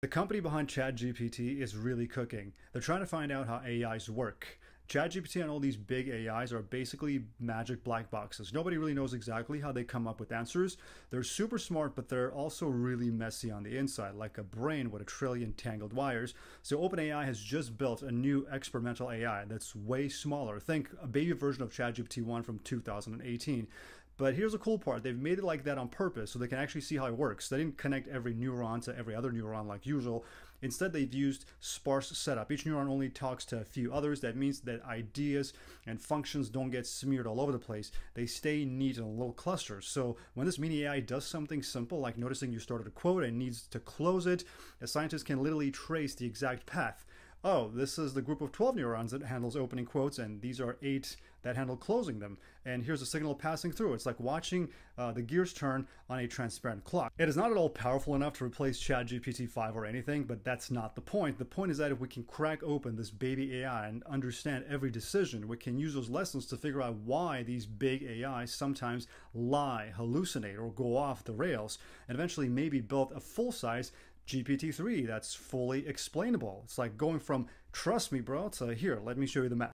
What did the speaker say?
The company behind ChatGPT is really cooking. They're trying to find out how AIs work. ChatGPT and all these big AIs are basically magic black boxes. Nobody really knows exactly how they come up with answers. They're super smart, but they're also really messy on the inside, like a brain with a trillion tangled wires. So OpenAI has just built a new experimental AI that's way smaller. Think a baby version of ChatGPT 1 from 2018. But here's the cool part. They've made it like that on purpose so they can actually see how it works. They didn't connect every neuron to every other neuron like usual. Instead, they've used sparse setup. Each neuron only talks to a few others. That means that ideas and functions don't get smeared all over the place. They stay neat in little cluster. So when this mini AI does something simple, like noticing you started a quote and needs to close it, a scientist can literally trace the exact path oh, this is the group of 12 neurons that handles opening quotes, and these are eight that handle closing them. And here's a signal passing through. It's like watching uh, the gears turn on a transparent clock. It is not at all powerful enough to replace ChatGPT 5 or anything, but that's not the point. The point is that if we can crack open this baby AI and understand every decision, we can use those lessons to figure out why these big AIs sometimes lie, hallucinate, or go off the rails, and eventually maybe build a full-size GPT-3 that's fully explainable. It's like going from trust me bro to here, let me show you the map.